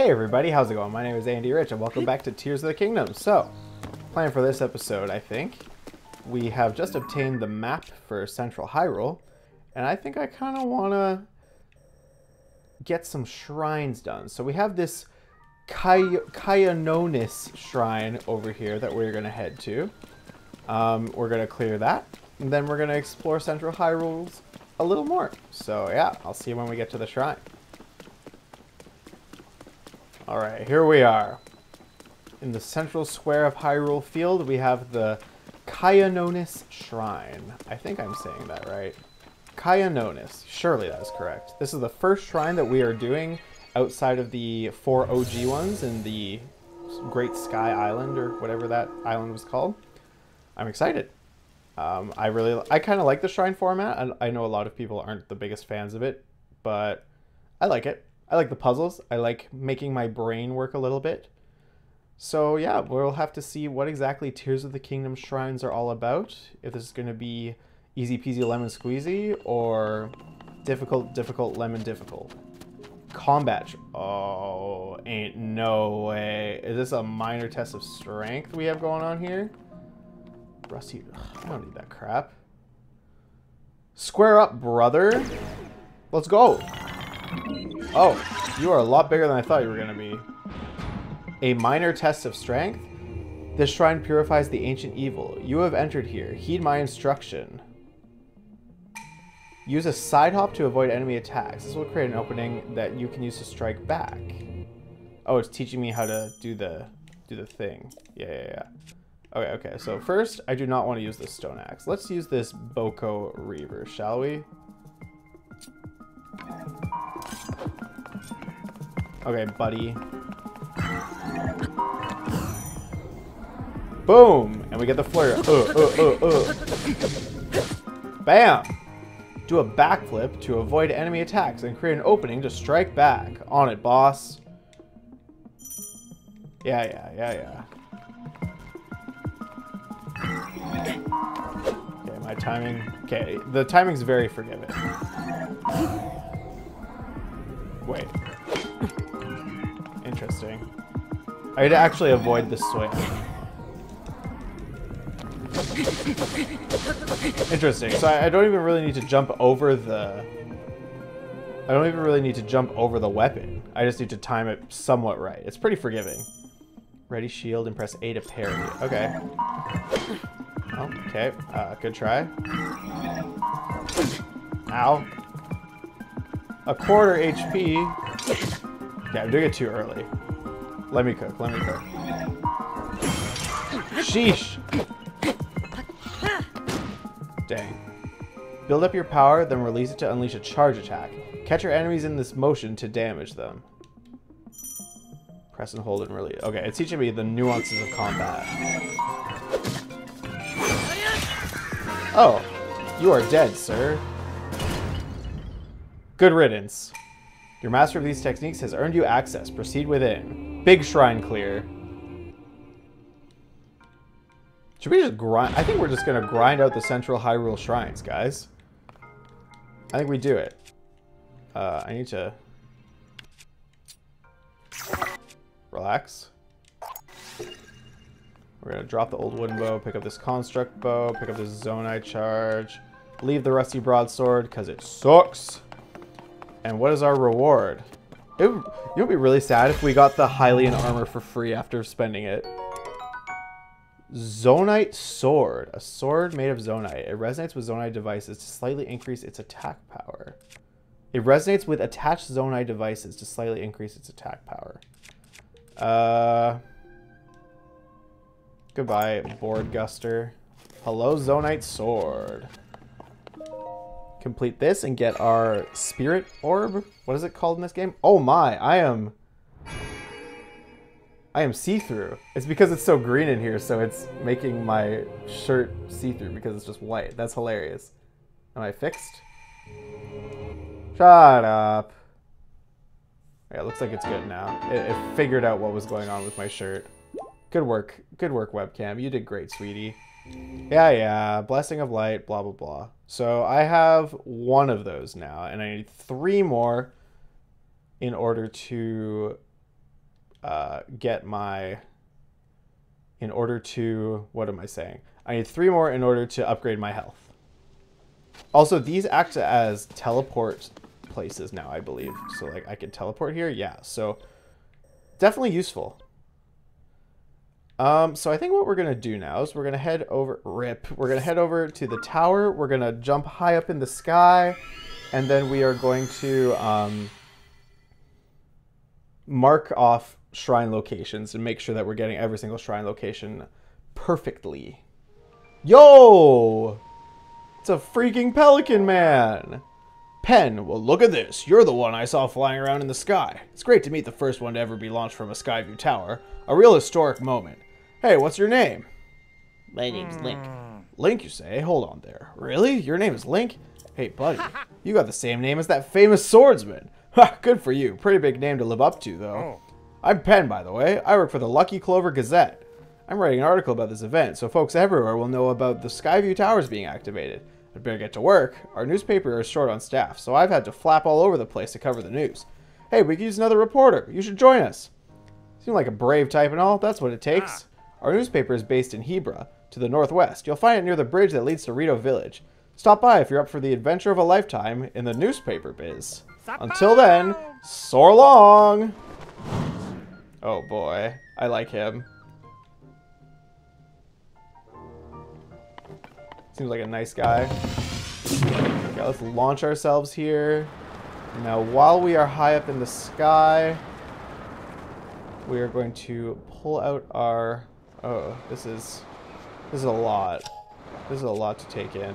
Hey everybody, how's it going? My name is Andy Rich and welcome back to Tears of the Kingdom. So, plan for this episode, I think, we have just obtained the map for Central Hyrule, and I think I kind of want to get some shrines done. So we have this Kyononis shrine over here that we're going to head to. Um, we're going to clear that, and then we're going to explore Central Hyrule a little more. So yeah, I'll see you when we get to the shrine. Alright, here we are. In the central square of Hyrule Field, we have the Kyononis Shrine. I think I'm saying that right. Kyononis. Surely that is correct. This is the first shrine that we are doing outside of the four OG ones in the Great Sky Island, or whatever that island was called. I'm excited. Um, I really, I kind of like the shrine format. I, I know a lot of people aren't the biggest fans of it, but I like it. I like the puzzles. I like making my brain work a little bit. So yeah, we'll have to see what exactly Tears of the Kingdom shrines are all about. If this is going to be easy peasy lemon squeezy or difficult, difficult, lemon difficult. Combat. Oh, ain't no way. Is this a minor test of strength we have going on here? Rusty. I don't need that crap. Square up, brother. Let's go. Oh, you are a lot bigger than I thought you were going to be. A minor test of strength? This shrine purifies the ancient evil. You have entered here. Heed my instruction. Use a side hop to avoid enemy attacks. This will create an opening that you can use to strike back. Oh, it's teaching me how to do the do the thing. Yeah, yeah, yeah. Okay, okay. So first, I do not want to use the stone axe. Let's use this Boko Reaver, shall we? Okay, buddy. Boom! And we get the flare. Uh, uh, uh, uh. Bam! Do a backflip to avoid enemy attacks and create an opening to strike back. On it, boss. Yeah, yeah, yeah, yeah. Okay, my timing. Okay, the timing's very forgiving. Wait. Interesting. I'd actually avoid the swing. Interesting. So I, I don't even really need to jump over the... I don't even really need to jump over the weapon. I just need to time it somewhat right. It's pretty forgiving. Ready shield and press A to parry. Okay. Oh, okay. Uh, good try. Ow. A quarter HP. Okay, I'm doing it too early. Let me cook, let me cook. Sheesh! Dang. Build up your power, then release it to unleash a charge attack. Catch your enemies in this motion to damage them. Press and hold and release. Okay, it's teaching me the nuances of combat. Oh, you are dead, sir. Good riddance. Your master of these techniques has earned you access. Proceed within. Big shrine clear. Should we just grind? I think we're just going to grind out the central Hyrule shrines, guys. I think we do it. Uh, I need to... Relax. We're going to drop the old wooden bow, pick up this construct bow, pick up this zonai charge, leave the rusty broadsword because it sucks. And what is our reward? It, would be really sad if we got the Hylian armor for free after spending it. Zonaite Sword. A sword made of Zonaite. It resonates with Zonai devices to slightly increase its attack power. It resonates with attached Zonai devices to slightly increase its attack power. Uh, goodbye, Board Guster. Hello, Zonaite Sword complete this and get our spirit orb. What is it called in this game? Oh my, I am... I am see-through. It's because it's so green in here, so it's making my shirt see-through because it's just white. That's hilarious. Am I fixed? Shut up. Yeah, it looks like it's good now. It, it figured out what was going on with my shirt. Good work. Good work, webcam. You did great, sweetie. Yeah, yeah. Blessing of light, blah, blah, blah. So I have one of those now, and I need three more in order to uh, get my in order to what am I saying? I need three more in order to upgrade my health. Also, these act as teleport places now, I believe. So like I can teleport here. Yeah. So definitely useful. Um, so I think what we're gonna do now is we're gonna head over. Rip. We're gonna head over to the tower. We're gonna jump high up in the sky, and then we are going to um, mark off shrine locations and make sure that we're getting every single shrine location perfectly. Yo! It's a freaking pelican man! Pen, well look at this. You're the one I saw flying around in the sky. It's great to meet the first one to ever be launched from a Skyview tower. A real historic moment. Hey, what's your name? My name's Link. Hmm. Link, you say? Hold on there. Really? Your name is Link? Hey, buddy, you got the same name as that famous swordsman. Ha, good for you. Pretty big name to live up to, though. Oh. I'm Pen, by the way. I work for the Lucky Clover Gazette. I'm writing an article about this event, so folks everywhere will know about the Skyview Towers being activated. I'd better get to work. Our newspaper is short on staff, so I've had to flap all over the place to cover the news. Hey, we could use another reporter. You should join us. Seem like a brave type and all. That's what it takes. Our newspaper is based in Hebra, to the northwest. You'll find it near the bridge that leads to Rito Village. Stop by if you're up for the adventure of a lifetime in the newspaper biz. Until then, soar long! Oh boy, I like him. Seems like a nice guy. Okay, let's launch ourselves here. Now, while we are high up in the sky, we are going to pull out our... Oh, this is... This is a lot. This is a lot to take in.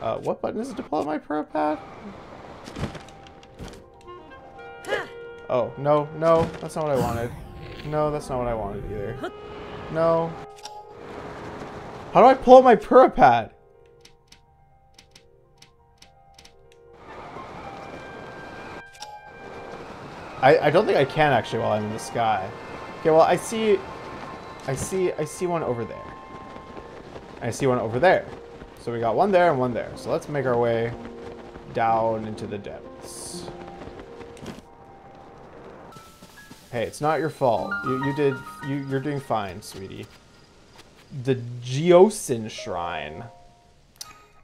Uh, what button is it to pull out my Purah Pad? Oh, no, no, that's not what I wanted. No, that's not what I wanted either. No. How do I pull out my Purah Pad? I, I don't think I can actually while I'm in the sky. Okay, well I see I see I see one over there. I see one over there. So we got one there and one there. So let's make our way down into the depths. Hey, it's not your fault. You, you did, you, you're doing fine, sweetie. The Jiosin Shrine.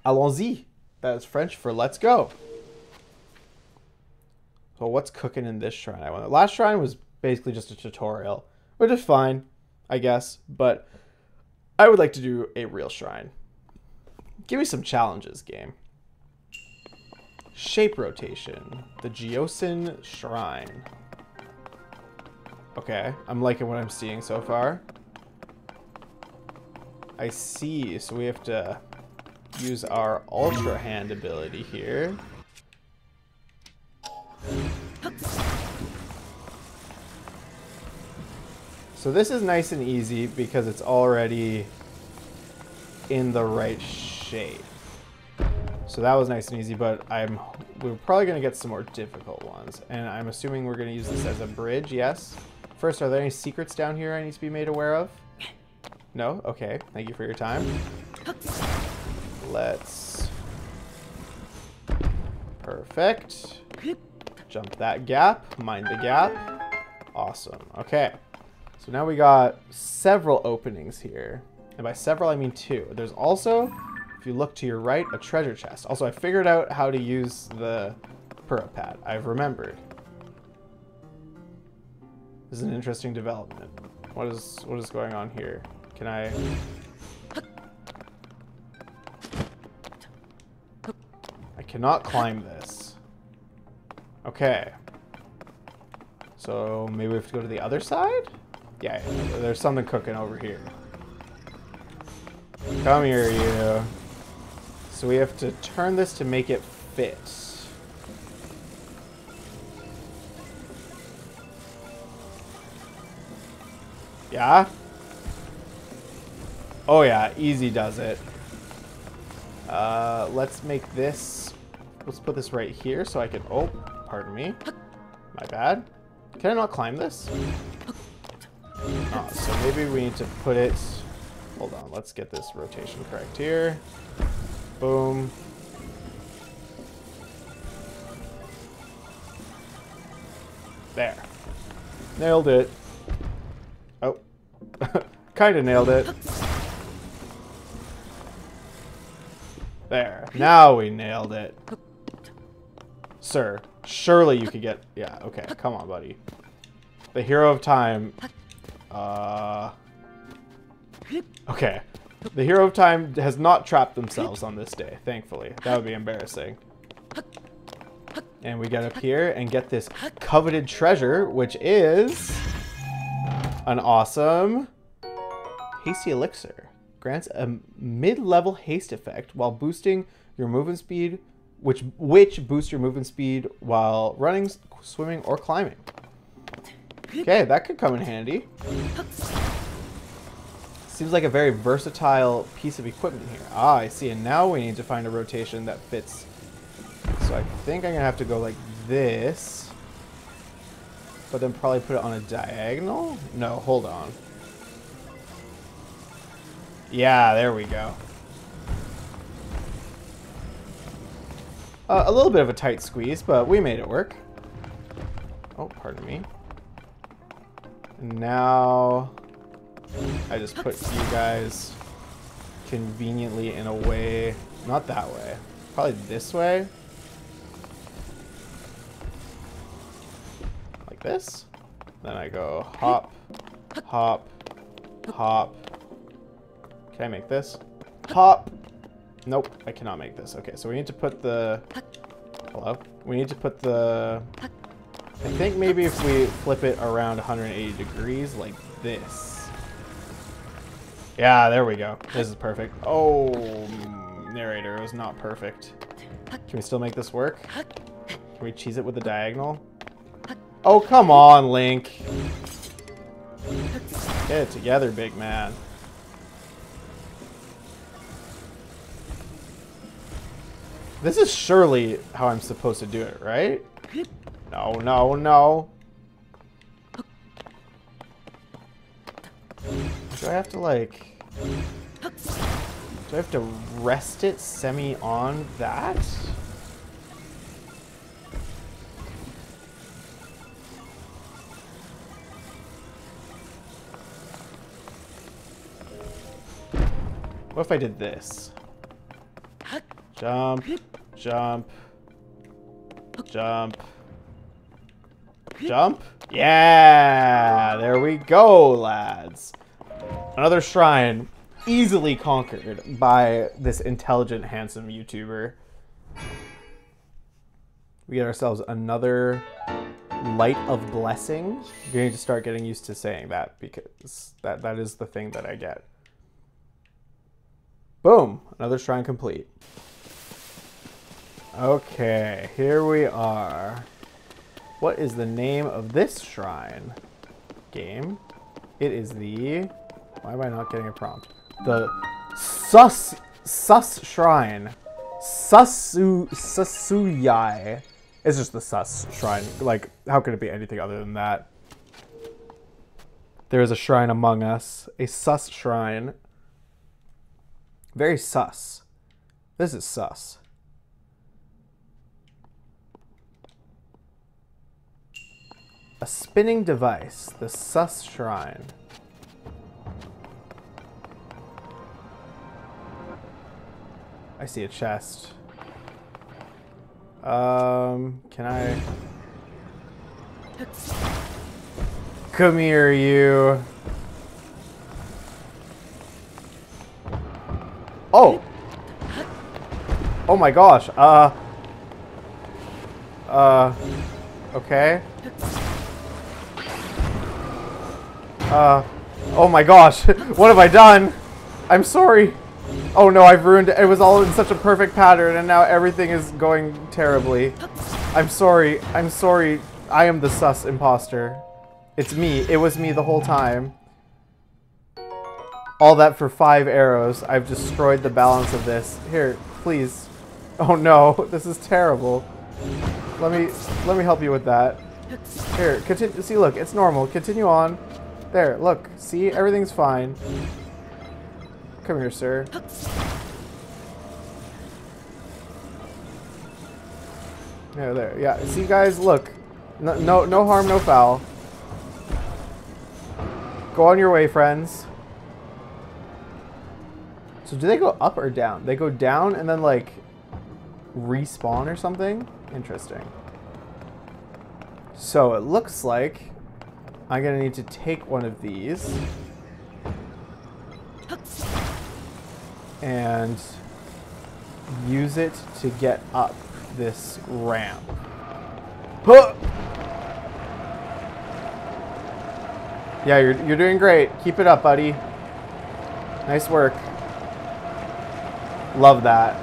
Allons-y. That is French for let's go. So what's cooking in this shrine? I wonder. Last shrine was basically just a tutorial, which is fine, I guess. But I would like to do a real shrine. Give me some challenges, game. Shape rotation. The Jiosin Shrine. Okay, I'm liking what I'm seeing so far. I see, so we have to use our Ultra Hand ability here. So this is nice and easy because it's already in the right shape. So that was nice and easy, but I'm we're probably going to get some more difficult ones. And I'm assuming we're going to use this as a bridge, yes? First, are there any secrets down here I need to be made aware of? No? Okay. Thank you for your time. Let's... Perfect. Jump that gap. Mind the gap. Awesome. Okay. So now we got several openings here. And by several, I mean two. There's also, if you look to your right, a treasure chest. Also, I figured out how to use the Purah Pad. I've remembered. This is an interesting development. What is what is going on here? Can I... I cannot climb this. Okay. So maybe we have to go to the other side? Yeah, there's something cooking over here. Come here, you. So we have to turn this to make it fit. Yeah? Oh yeah, easy does it. Uh, let's make this, let's put this right here so I can, oh, pardon me. My bad. Can I not climb this? Oh, so maybe we need to put it, hold on, let's get this rotation correct here. Boom. There. Nailed it. Oh. kind of nailed it. There. Now we nailed it. Sir, surely you could get... Yeah, okay. Come on, buddy. The hero of time... Uh... Okay. The hero of time has not trapped themselves on this day, thankfully. That would be embarrassing. And we get up here and get this coveted treasure, which is an awesome hasty elixir. Grants a mid-level haste effect while boosting your movement speed, which which boosts your movement speed while running, swimming, or climbing. Okay, that could come in handy. Seems like a very versatile piece of equipment here. Ah, I see. And now we need to find a rotation that fits. So I think I'm going to have to go like this. But then probably put it on a diagonal? No, hold on. Yeah, there we go. Uh, a little bit of a tight squeeze, but we made it work. Oh, pardon me. Now I just put you guys conveniently in a way, not that way, probably this way. Like this. Then I go hop, hop, hop. Can I make this? Hop. Nope, I cannot make this. Okay, so we need to put the... Hello? We need to put the... I think maybe if we flip it around 180 degrees like this. Yeah, there we go. This is perfect. Oh, narrator, it was not perfect. Can we still make this work? Can we cheese it with the diagonal? Oh, come on, Link. Get it together, big man. This is surely how I'm supposed to do it, right? No, no, no. Do I have to, like... Do I have to rest it semi on that? What if I did this? Jump, jump, jump, jump. Yeah, there we go, lads. Another shrine easily conquered by this intelligent, handsome YouTuber. We get ourselves another light of blessing. You're going to start getting used to saying that because that, that is the thing that I get. Boom, another shrine complete. Okay, here we are. What is the name of this shrine? Game. It is the... Why am I not getting a prompt? The Sus... Sus Shrine. Susu... Susuyai. It's just the Sus Shrine. Like, how could it be anything other than that? There is a shrine among us. A sus shrine. Very sus. This is sus. A spinning device, the Sus Shrine. I see a chest. Um, can I... Come here, you. Oh! Oh my gosh, uh... Uh... Okay. Uh, oh my gosh, what have I done? I'm sorry. Oh no, I've ruined it. It was all in such a perfect pattern and now everything is going terribly. I'm sorry. I'm sorry. I am the sus imposter. It's me. It was me the whole time. All that for five arrows. I've destroyed the balance of this. Here, please. Oh no, this is terrible. Let me let me help you with that. Here, continue. See, look, it's normal. Continue on. There, look. See? Everything's fine. Come here, sir. Yeah, there. Yeah, see, guys? Look. No, no, no harm, no foul. Go on your way, friends. So do they go up or down? They go down and then like respawn or something? Interesting. So it looks like I'm gonna need to take one of these and use it to get up this ramp. Huh! Yeah, you're, you're doing great. Keep it up, buddy. Nice work. Love that.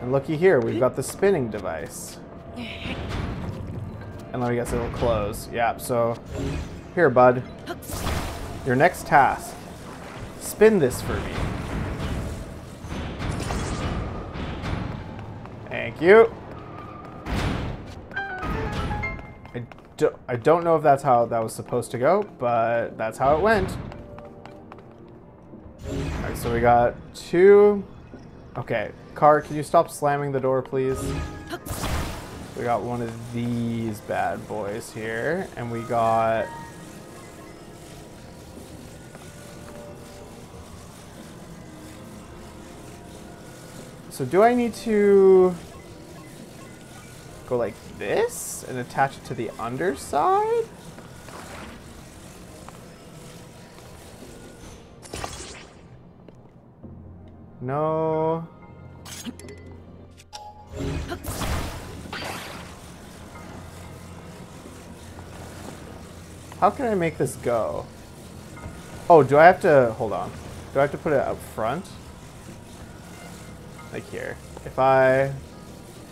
And looky here, we've got the spinning device. And let me guess, it'll close. Yeah, so here, bud. Your next task. Spin this for me. Thank you. I, do, I don't know if that's how that was supposed to go, but that's how it went. Alright, so we got two. Okay, car, can you stop slamming the door, please? We got one of these bad boys here, and we got So do I need to go like this and attach it to the underside? No. How can I make this go? Oh, do I have to, hold on. Do I have to put it up front? Like here. If I,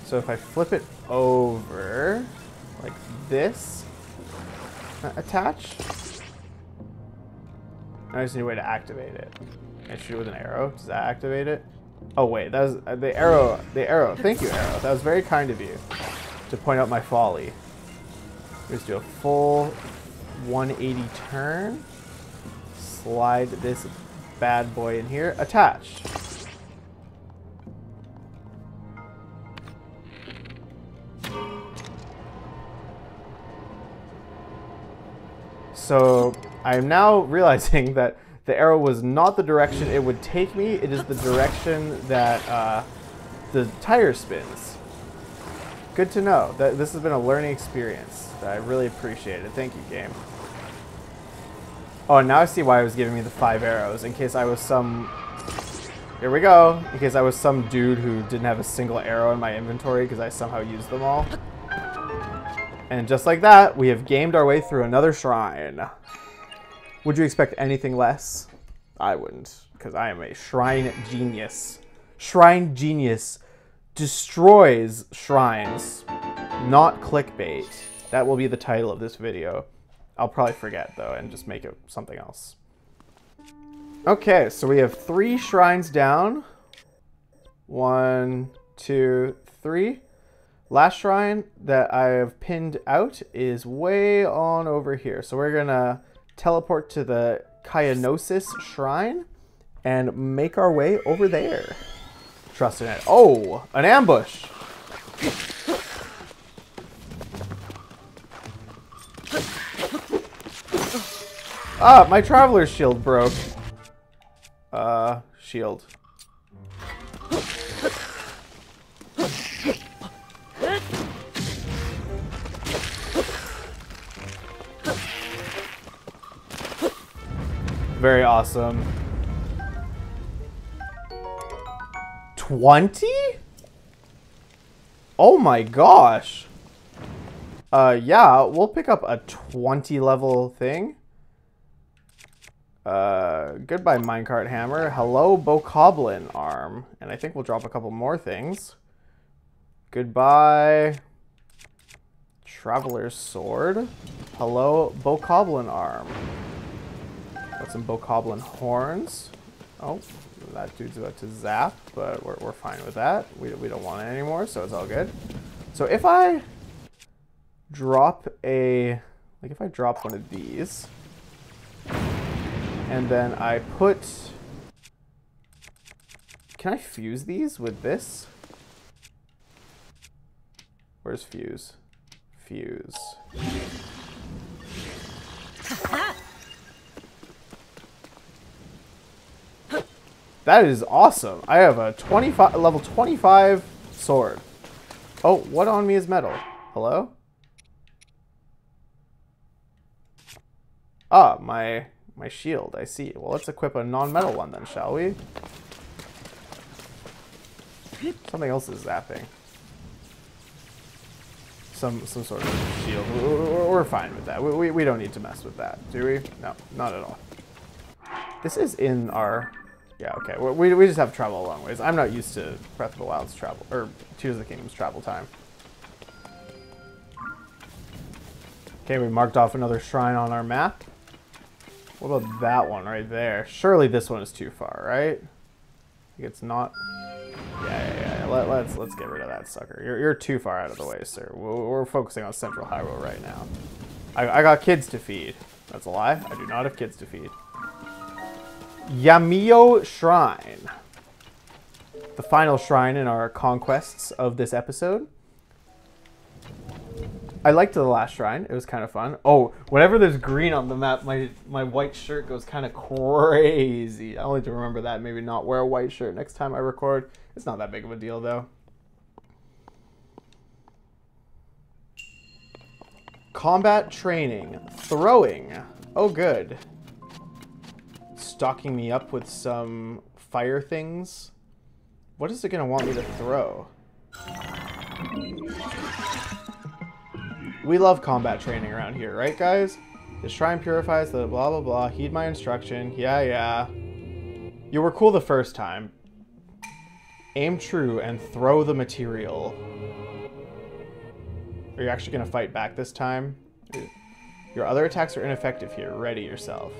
so if I flip it over, like this, uh, attach. I just need a way to activate it. I shoot with an arrow. Does that activate it? Oh wait, that was uh, the arrow. The arrow. Thank you, arrow. That was very kind of you to point out my folly. Let's do a full 180 turn. Slide this bad boy in here. Attach. So I'm now realizing that the arrow was not the direction it would take me. It is the direction that uh, the tire spins. Good to know. That this has been a learning experience. That I really appreciate it. Thank you, game. Oh, now I see why it was giving me the five arrows. In case I was some... Here we go. In case I was some dude who didn't have a single arrow in my inventory because I somehow used them all. And just like that, we have gamed our way through another shrine. Would you expect anything less? I wouldn't, because I am a shrine genius. Shrine genius destroys shrines, not clickbait. That will be the title of this video. I'll probably forget, though, and just make it something else. Okay, so we have three shrines down. One, two, three. Last shrine that I have pinned out is way on over here. So we're to teleport to the Kyanosis shrine and make our way over there. Trust in it. Oh, an ambush. Ah, my traveler's shield broke. Uh, shield. Very awesome. 20? Oh my gosh. Uh, yeah, we'll pick up a 20 level thing. Uh, goodbye minecart hammer. Hello bokoblin arm. And I think we'll drop a couple more things. Goodbye traveler's sword. Hello bokoblin arm. Got some bokoblin horns. Oh, that dude's about to zap, but we're, we're fine with that. We, we don't want it anymore, so it's all good. So if I drop a, like if I drop one of these, and then I put... Can I fuse these with this? Where's fuse? Fuse. That is awesome. I have a 25 level 25 sword. Oh, what on me is metal? Hello? Ah, my my shield. I see. Well, let's equip a non-metal one then, shall we? Something else is zapping. Some some sort of shield. We're, we're fine with that. We, we, we don't need to mess with that, do we? No, not at all. This is in our... Yeah, okay. We, we just have to travel a long ways. I'm not used to Breath of the Wild's travel, or Tears of the Kingdom's travel time. Okay, we marked off another shrine on our map. What about that one right there? Surely this one is too far, right? It's not. Yeah, yeah, yeah. Let, us let's get rid of that sucker. You're you're too far out of the way, sir. We're, we're focusing on Central Hyrule right now. I, I got kids to feed. That's a lie. I do not have kids to feed. Yamiyo Shrine. The final shrine in our conquests of this episode. I liked the last shrine. It was kind of fun. Oh, whenever there's green on the map, my my white shirt goes kind of crazy. I only to remember that. Maybe not wear a white shirt next time I record. It's not that big of a deal though. Combat training. Throwing. Oh, good. Stocking me up with some fire things. What is it to want me to throw? We love combat training around here, right, guys? The shrine purifies the blah, blah, blah. Heed my instruction. Yeah, yeah. You were cool the first time. Aim true and throw the material. Are you actually going to fight back this time? Your other attacks are ineffective here. Ready yourself.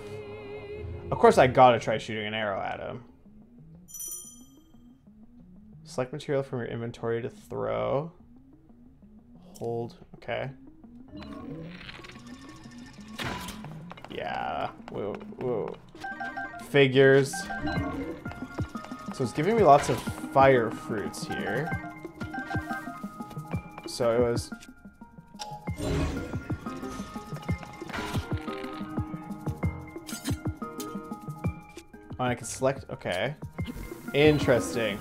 Of course I gotta try shooting an arrow at him. Select material from your inventory to throw. Hold. Okay. Yeah. Whoa, whoa. Figures. So it's giving me lots of fire fruits here. So it was... Oh, I can select... Okay. Interesting.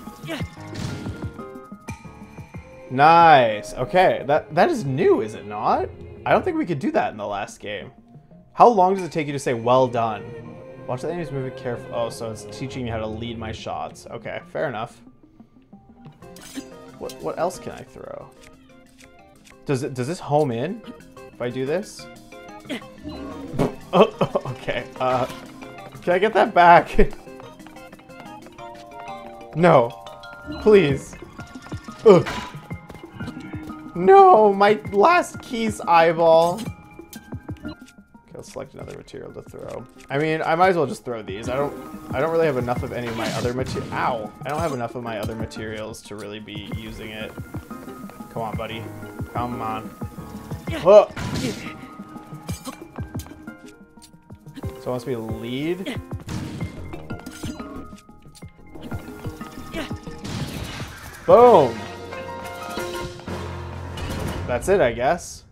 Nice. Okay, that that is new, is it not? I don't think we could do that in the last game. How long does it take you to say well done? Watch the enemies moving careful. Oh, so it's teaching me how to lead my shots. Okay, fair enough. What what else can I throw? Does it does this home in if I do this? oh, okay. Uh, can I get that back? no, please. Ugh. No, my last Keese eyeball. Okay, let's select another material to throw. I mean, I might as well just throw these. I don't I don't really have enough of any of my other material. Ow! I don't have enough of my other materials to really be using it. Come on, buddy. Come on. Oh! So it wants me to lead. Boom! That's it, I guess.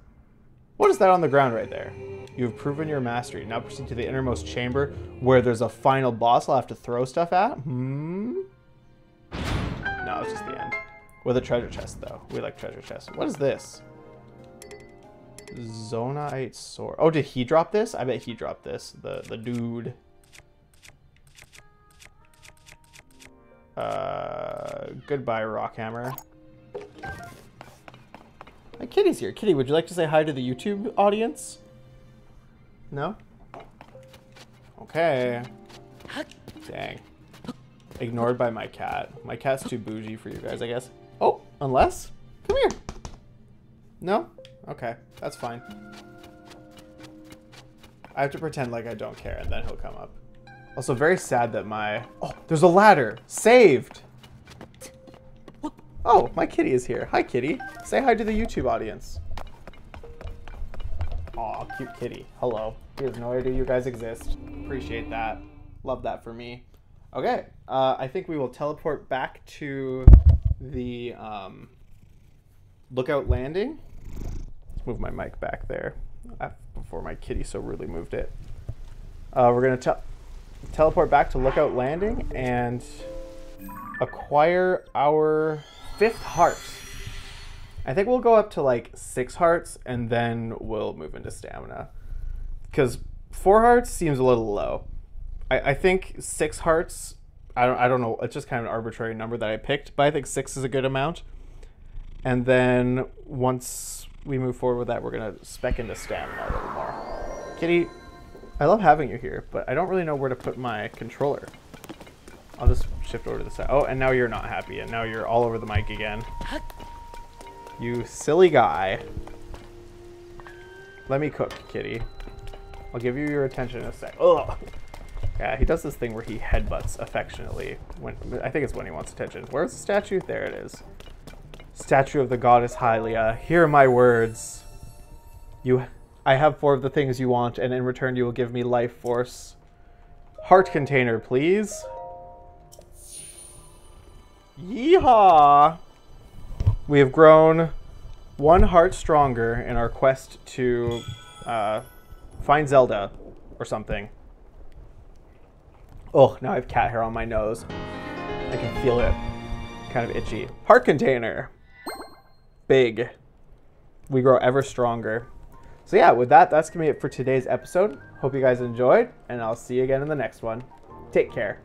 What is that on the ground right there? You have proven your mastery. Now proceed to the innermost chamber where there's a final boss I'll have to throw stuff at. Hmm? No, it's just the end. With a treasure chest, though. We like treasure chests. What is this? Zonaite sword. Oh, did he drop this? I bet he dropped this. The, the dude. Uh, goodbye, Rockhammer. My kitty's here. Kitty, would you like to say hi to the YouTube audience? No? Okay. Dang. Ignored by my cat. My cat's too bougie for you guys, I guess. Oh, unless? Come here. No? Okay, that's fine. I have to pretend like I don't care and then he'll come up. Also very sad that my... Oh, there's a ladder! Saved! Oh, my kitty is here. Hi, kitty. Say hi to the YouTube audience. Aw, cute kitty. Hello. He has no idea you guys exist. Appreciate that. Love that for me. Okay, uh, I think we will teleport back to the um, lookout landing. Let's move my mic back there before my kitty so rudely moved it. Uh, we're gonna tell. teleport back to Lookout Landing and acquire our fifth heart. I think we'll go up to like six hearts and then we'll move into stamina. Because four hearts seems a little low. I, I think six hearts, I don't, I don't know, it's just kind of an arbitrary number that I picked, but I think six is a good amount. And then once we move forward with that, we're going to spec into stamina a little more. Kitty, I love having you here, but I don't really know where to put my controller. I'll just shift over to the side. Oh, and now you're not happy, and now you're all over the mic again. You silly guy. Let me cook, kitty. I'll give you your attention in a sec. Ugh. Yeah, he does this thing where he headbutts affectionately. When I think it's when he wants attention. Where's the statue? There it is. Statue of the goddess Hylia, hear my words. You, I have four of the things you want, and in return you will give me life force. Heart container, please. Yeehaw! We have grown one heart stronger in our quest to uh, find Zelda or something. Oh, now I have cat hair on my nose. I can feel it. Kind of itchy. Heart container. Big. We grow ever stronger. So yeah, with that, that's going to be it for today's episode. Hope you guys enjoyed, and I'll see you again in the next one. Take care.